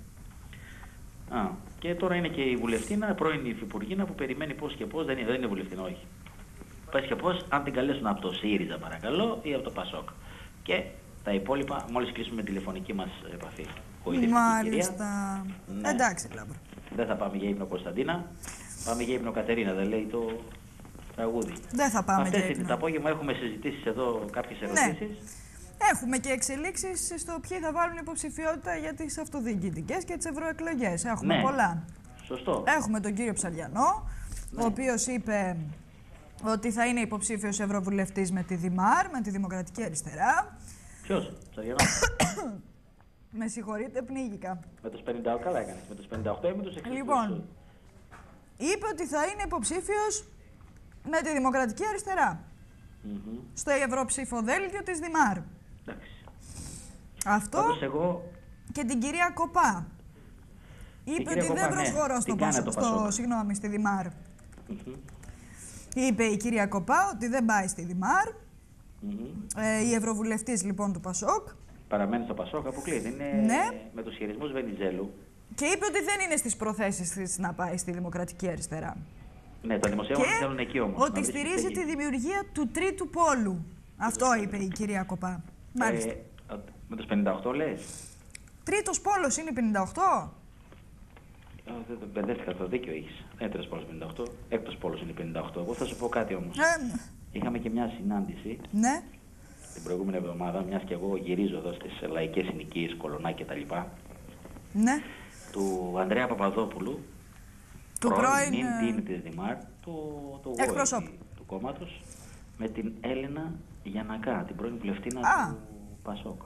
Α, και τώρα είναι και η βουλευτήνα, πρώην υφυπουργήνα που περιμένει πώς και πώς, δεν είναι, δεν είναι βουλευτήνα, όχι. Πώς και πώς, αν την καλέσουν από το ΣΥΡΙΖΑ παρακαλώ ή από το ΠΑΣΟΚ. Και τα υπόλοιπα μόλις κλείσουμε τηλεφωνική μας επαφή. Μάλιστα. Ναι. Εντάξει, Λάμπρο. Δεν θα πάμε για ύπνο Κωνσταντίνα. Πάμε για ύπνο Κατερίνα, δεν λέει το τραγούδι. Δεν θα πάμε Αυτές για ύπνο. Το απόγευμα έχουμε συζητήσεις εδώ κάποιες Ναι. ερωτήσεις. Ναι. Έχουμε και εξελίξεις στο ποιοι θα βάλουν υποψηφιότητα για τις αυτοδιοικητικές και τις ευρωεκλογές. Έχουμε ναι. πολλά. Σωστό. Έχουμε τον κύριο Ψαριανό, Ναι. ο οποίος είπε ότι θα είναι υποψήφιος ευρωβουλευτής με τη ΔΙΜΑΡ, με τη Δημοκρατική Αριστερά. Ποιος, Ψαριανό. *coughs* με συγχωρείτε, πνίγηκα. Με τους 50, καλά έκανες. Με τους 58 ή με τους 60. Λοιπόν, είπε ότι θα είναι υποψήφιος με τη Δημοκρατική Αριστερά. Mm-hmm. Στο ευρωψηφοδέλτιο της ΔΙΜΑΡ. Εντάξει. Αυτό Πάντως εγώ... και την κυρία Κοπά. Είπε κυρία ότι Κοπά, δεν ναι. προσχωρώ Την στο, κάνει πασο, το στο Πασόκ. συγγνώμη, στη ΔΙΜΑΡ. Mm-hmm. Είπε η κυρία Κοπά ότι δεν πάει στη ΔΙΜΑΡ. Mm-hmm. Ε, η Ευρωβουλευτής λοιπόν του Πασόκ. Παραμένει στο Πασόκ, αποκλείεται. Είναι Ναι. με τους χειρισμούς Βενιζέλου. Και είπε ότι δεν είναι στις προθέσεις της να πάει στη Δημοκρατική Αριστερά. Ναι, τα δημοσιεύματα Και θέλουν εκεί όμως. ότι να βρει στηρίζει στέγη. τη δημιουργία του τρίτου πόλου. Αυτό είπε η κυρία Κοπά. Μάλιστα. Ε, με τους 58 λες; Τρίτος πόλος είναι 58. Ε, δεν δεν μπερδεύτηκα, το δίκιο έχεις. Δεν είναι τρεις πόλος 58. Έκτος πόλος είναι 58. Εγώ θα σου πω κάτι όμως. Ε, Είχαμε και μια συνάντηση ναι. την προηγούμενη εβδομάδα, μιας και εγώ γυρίζω εδώ στις λαϊκές συνοικίες, κολονά και τα λοιπά, Ναι. Του Ανδρέα Παπαδόπουλου, Του πρώην, νυν ε, δήμη της Δημάρ, του, του, εκπροσώπου. ΓΟΕ, του κόμματος, με την Έλενα Γιανακά, την πρώην βουλευτήνα Α. του Πασόκ.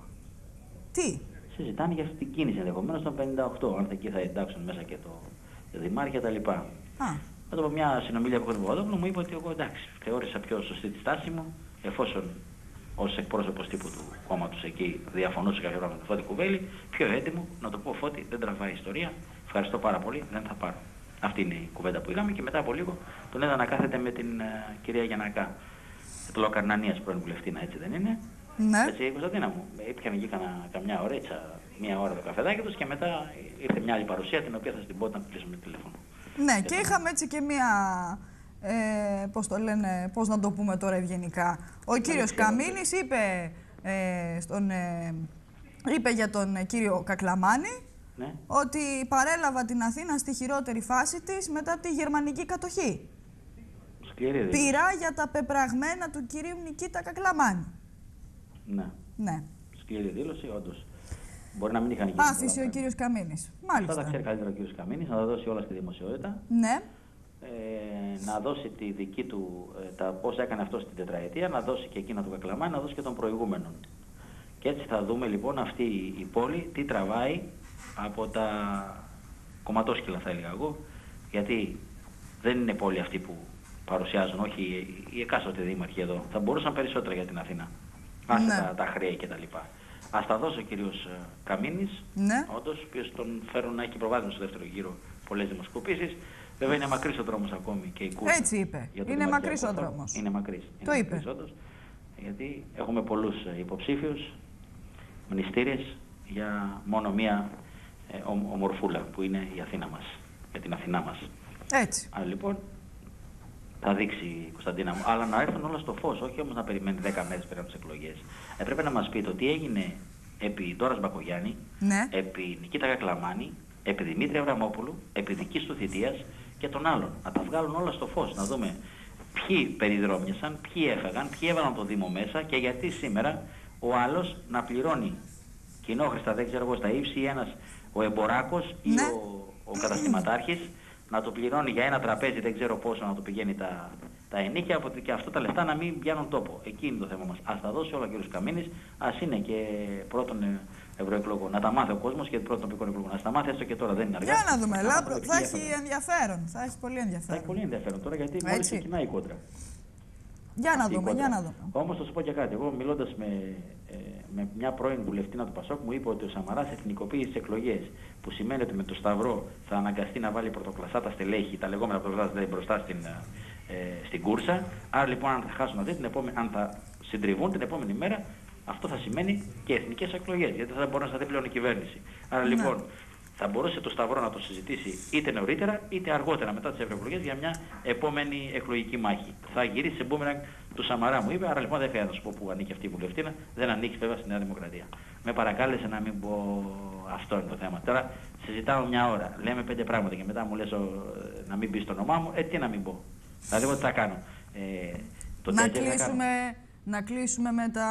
Τι; Συζητάνε για αυτή την κίνηση ενδεχομένως των 58, αν εκεί θα εντάξουν μέσα και το, το Δημάρ και τα λοιπά. Α, Μετά από μια συνομιλία που έχω τον Παπαδόπουλο μου είπε ότι εγώ εντάξει, θεώρησα πιο σωστή τη στάση μου, εφόσον ως εκπρόσωπος τύπου του κόμματος εκεί διαφωνώ σε κάποιο πράγμα με τον Φώτη Κουβέλη, πιο έτοιμο να το πω Φώτη, δεν τραβάει ιστορία. Ευχαριστώ πάρα πολύ, δεν θα πάρω. Αυτή είναι η κουβέντα που είχαμε και μετά από λίγο τον είδα να κάθεται με την ε, κυρία Γιανακά. Του Λοκαρνανίας πρώην βουλευτήνα, έτσι δεν είναι; ναι. Έτσι, Κωνσταντίνα μου. Έπιανε εκεί κάνα, καμιά ωρίτσα, μία ώρα το καφεδάκι τους και μετά ήρθε μια άλλη παρουσία την οποία θα σας την πω όταν κλείσουμε τηλέφωνο. Ναι, και είχαμε έτσι και μία. Ε, πώς το λένε, πώς να το πούμε τώρα ευγενικά. Ο κύριος ξέρω. Καμίνης είπε, ε, στον, ε, είπε για τον ε, κύριο Κακλαμάνη Ναι. ότι παρέλαβα την Αθήνα στη χειρότερη φάση της μετά τη γερμανική κατοχή. Σκληρή δήλωση. Πειρά για τα πεπραγμένα του κυρίου Νικήτα Κακλαμάνη. Ναι. Ναι. Σκληρή δήλωση, όντως. Μπορεί να μην είχαν γίνει. Άφησε πολλά ο πράγματα. κύριος Καμίνης. Αυτά τα Μάλιστα. ξέρει καλύτερα ο κύριος Καμίνης, να τα δώσει όλα στη δημοσιότητα. Ναι. Ε, να δώσει τη δική του, ε, τα πώς έκανε αυτός στην τετραετία, να δώσει και εκείνα του Κακλαμάνη, να δώσει και των προηγούμενων. Και έτσι θα δούμε λοιπόν αυτή η πόλη τι τραβάει από τα κομματόσκυλα θα έλεγα εγώ, γιατί δεν είναι πόλη αυτή που παρουσιάζουν, όχι οι- οι εκάστοτε δήμαρχοι εδώ. Θα μπορούσαν περισσότερα για την Αθήνα. Άσε Ναι. τα, τα χρέη κτλ. Α τα δώσει ο κύριο Καμίνης, Ναι. όντως, ο οποίος τον φέρουν να έχει προβάδισμα στο δεύτερο γύρο πολλές δημοσκοπήσεις. Βέβαια είναι μακρύς ο δρόμος ακόμη και η κούρσα. Έτσι είπε. Είναι μακρύς ο δρόμος. Είναι μακρύς. Το είναι είπε. Όντως, γιατί έχουμε πολλούς ε, υποψήφιους, μνηστήρες για μόνο μία ε, ομορφούλα που είναι η Αθήνα μας. Για την Αθηνά μας. Έτσι. Άρα λοιπόν θα δείξει η Κωνσταντίνα μου. Αλλά να έρθουν όλα στο φως, όχι όμως να περιμένει 10 μέρες πριν από τις εκλογές. Έπρεπε να μας πει το τι έγινε επί Ντόρα Μπακογιάννη, ναι. επί Νικήτα Κακλαμάνη, επί Δημήτρη Αβραμόπουλου, επί δικής του θητείας και των άλλων. Να τα βγάλουν όλα στο φως, να δούμε ποιοι περιδρόμιασαν, ποιοι έφαγαν, ποιοι έβαλαν το Δήμο μέσα και γιατί σήμερα ο άλλος να πληρώνει κοινόχρηστα, δεν ξέρω εγώ, στα ύψη ή ένας ο εμποράκος ή Ναι. ο, ο καταστηματάρχης να το πληρώνει για ένα τραπέζι, δεν ξέρω πόσο να το πηγαίνει τα, τα ενοίκια, από, και αυτά τα λεφτά να μην πιάνουν τόπο. Εκεί είναι το θέμα μας. Ας τα δώσει όλα ο κ. Καμίνης, ας είναι και προ των ε, ευρωεκλογών. Να τα μάθει ο κόσμος και προ των τοπικών εκλογών. Να τα μάθει έστω και τώρα, δεν είναι αργά. Για να δούμε. Να Λάμπρο, μάθουμε θα ποιοι έχει έφαγαν. ενδιαφέρον. Θα έχει πολύ Θα έχει ενδιαφέρον. πολύ ενδιαφέρον τώρα γιατί μόλις Έτσι. ξεκινάει η κόντρα. Για να Αυτή η δούμε, κόντρα. για να δούμε. Όμως θα σου πω και κάτι. Εγώ μιλώντας με, ε, με μια πρώην βουλευτήνα του Πασόκ, μου είπε ότι ο Σαμαράς εθνικοποίησε τις εκλογές. Που σημαίνει ότι με το Σταυρό θα αναγκαστεί να βάλει πρωτοκλασσά τα στελέχη, τα λεγόμενα πρωτοκλασσά δηλαδή μπροστά στην, ε, στην κούρσα. Άρα λοιπόν, αν θα χάσουν αυτή την επόμενη, αν θα συντριβούν την επόμενη μέρα, αυτό θα σημαίνει και εθνικές εκλογές. Γιατί δεν θα μπορεί να σταθεί πλέον η κυβέρνηση. Άρα Ναι. λοιπόν, θα μπορούσε το Σταυρό να το συζητήσει είτε νωρίτερα είτε αργότερα μετά τις ευρωεκλογές για μια επόμενη εκλογική μάχη. Θα γυρίσει σε μπούμεραγκ του Σαμαρά, μου είπε. Άρα λοιπόν δεν χρειάζεται να σου πω που ανήκει αυτή η βουλευτήνα. Δεν ανήκει βέβαια στη Νέα Δημοκρατία. Με παρακάλεσε να μην πω αυτό είναι το θέμα. Τώρα συζητάω μια ώρα, λέμε πέντε πράγματα και μετά μου λες να μην πεις το όνομά μου. Ε, τι να μην πω. Δηλαδή τι θα κάνω. Ε, το Να τέτοιο θα κάνω. κλείσουμε, να κλείσουμε με τα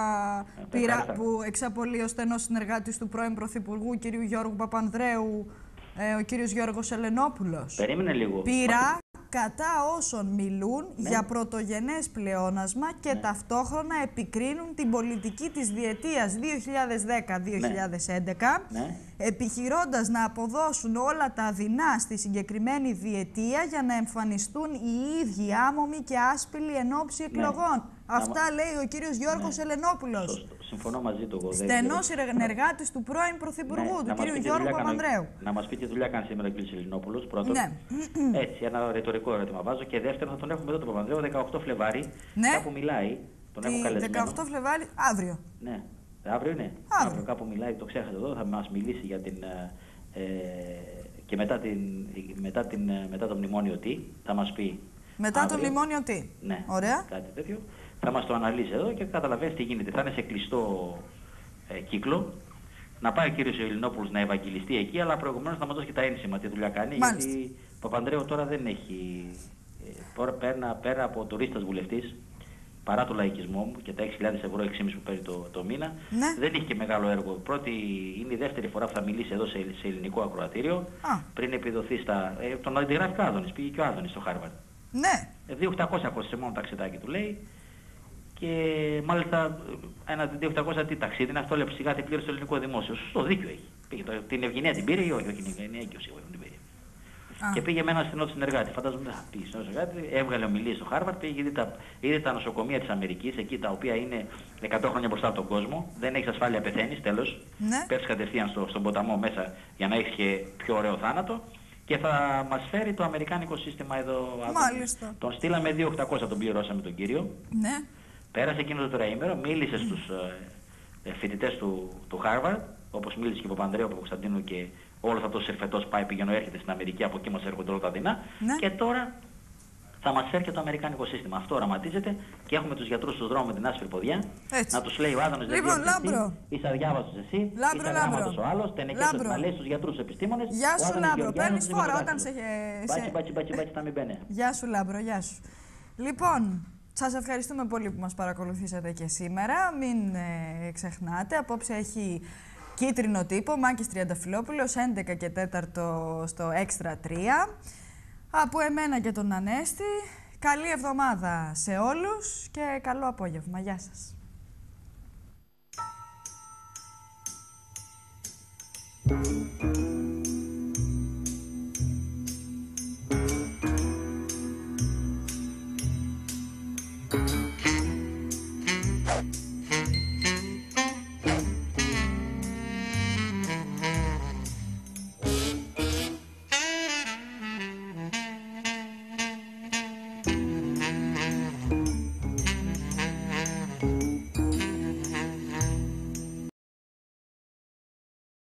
Ε, τα πειρά ευχάριστα. που εξαπολύει ο στενός συνεργάτης του πρώην Πρωθυπουργού κ. Γιώργου Παπανδρέου, ε, ο κύριος Γιώργος Ελενόπουλος. Περίμενε λίγο. Πειρά κατά όσων μιλούν Ναι. για πρωτογενές πλεόνασμα και Ναι. ταυτόχρονα επικρίνουν την πολιτική της διετίας 2010-2011 Ναι. επιχειρώντας να αποδώσουν όλα τα δεινά στη συγκεκριμένη διετία για να εμφανιστούν οι ίδιοι άμομοι και άσπηλοι εν ώψη εκλογών. Αυτά Ναι. Να- λέει ο κύριος Γιώργος Ναι. Ελενόπουλος. Σωστό. Συμφωνώ μαζί του. εγώ, δεν Στενός ξέρω. συνεργάτης του πρώην Πρωθυπουργού, Ναι, του να μας κύριου πει τι Γιώργου δουλειά κάνει- Παπανδρέου. Να μας πει τι δουλειά κάνει σήμερα ο κ. Ελληνόπουλο, πρώτον. Ναι. Έτσι, ένα ρητορικό ερώτημα βάζω. Και δεύτερον, θα τον έχουμε εδώ τον Παπανδρέου 18 Φλεβάρι. Ναι. Κάπου μιλάει. Τον έχω Τη καλεσμένο. 18 Φλεβάρι, αύριο. Ναι. Αύριο είναι. Αύριο. κάπου μιλάει, το ξέχασα εδώ, θα μας μιλήσει για την. Ε, ε, και μετά, την, μετά, την, ε, μετά το μνημόνιο τι, θα μας πει. Μετά το αύριο. μνημόνιο τι. Ναι, Ωραία. κάτι τέτοιο. Θα μας το αναλύσει εδώ και καταλαβαίνεις τι γίνεται. Θα είναι σε κλειστό ε, κύκλο. Να πάει ο κύριος Ελληνόπουλος να ευαγγελιστεί εκεί, αλλά προηγουμένως να μας δώσει και τα ένσημα τι δουλειά κάνει. Μάλιστα. Γιατί ο Παπανδρέου τώρα δεν έχει. Ε, τώρα πέρα, πέρα από τουρίστας βουλευτής, παρά το λαϊκισμό μου και τα 6.000 ευρώ, 6,5 που παίρνει το, το μήνα, Ναι. δεν έχει και μεγάλο έργο. Πρώτη, είναι η δεύτερη φορά που θα μιλήσει εδώ σε, σε ελληνικό ακροατήριο. Α. Πριν επιδοθεί στα. Ε, τον αντιγράφει και ο Άδωνης. Πήγε και ο Άδωνης στο Χάρβαρντ. Ναι. Ε, 2.800 κόστησε μόνο ταξιδάκι του λέει. Και μάλιστα ε, ένα 2.800 τι ταξίδι είναι αυτό, λέει σιγά την πλήρωσε το ελληνικό δημόσιο. Σωστό δίκιο έχει. Πήγε το, την Ευγενία την πήρε ή όχι, όχι την Ευγενία και σίγουρα την πήρε. Α. Και πήγε με ένα στενό συνεργάτη. Φαντάζομαι δεν θα πήγε στενό συνεργάτη. Έβγαλε ομιλίες στο Χάρβαρτ, πήγε είδε τα, είδε τα νοσοκομεία της Αμερικής, εκεί τα οποία είναι 100 χρόνια μπροστά από τον κόσμο. Δεν έχεις ασφάλεια, πεθαίνεις, τέλος. Ναι. Πέφτει κατευθείαν στο, στον ποταμό μέσα για να έχεις και πιο ωραίο θάνατο. Και θα μας φέρει το αμερικάνικο σύστημα εδώ. Μάλιστα. Τον στείλαμε 2.800, τον πληρώσαμε τον κύριο. Ναι. Πέρασε εκείνο το τετραήμερο, μίλησε στους ε, φοιτητές του, του Harvard, όπως μίλησε και ο Παπανδρέου, ο Κωνσταντίνου και όλος αυτός σε φετό πάει πηγαίνω έρχεται στην Αμερική, από εκεί μας έρχονται όλα τα δεινά. Ναι. Και τώρα θα μας φέρει και το αμερικάνικο σύστημα. Αυτό οραματίζεται και έχουμε τους γιατρούς στους δρόμους με την άσπρη ποδιά. Έτσι. Να τους λέει ο Άδωνις Λοιπόν, Λάμπρο. Είσαι αδιάβαστος εσύ. Λάμπρο, είσαι Λάμπρο. αγράμματος ο άλλος. Τενεκέ Λάμπρο. να λέει στους γιατρούς επιστήμονες. Γεια σου, Λάμπρο. Παίρνεις φόρα όταν σε. Μπάτσι, σε... μπάτσι, μπάτσι, μπάτσι, τα μην μπαίνε. Γεια σου, Λάμπρο, γεια σου. Λοιπόν, σας ευχαριστούμε πολύ που μας παρακολουθήσατε και σήμερα. Μην ε, ξεχνάτε, απόψε έχει κίτρινο τύπο, Μάκης Τριανταφυλόπουλος, 11 και 4 στο Extra 3. Από εμένα και τον Ανέστη, καλή εβδομάδα σε όλους και καλό απόγευμα. Γεια σας.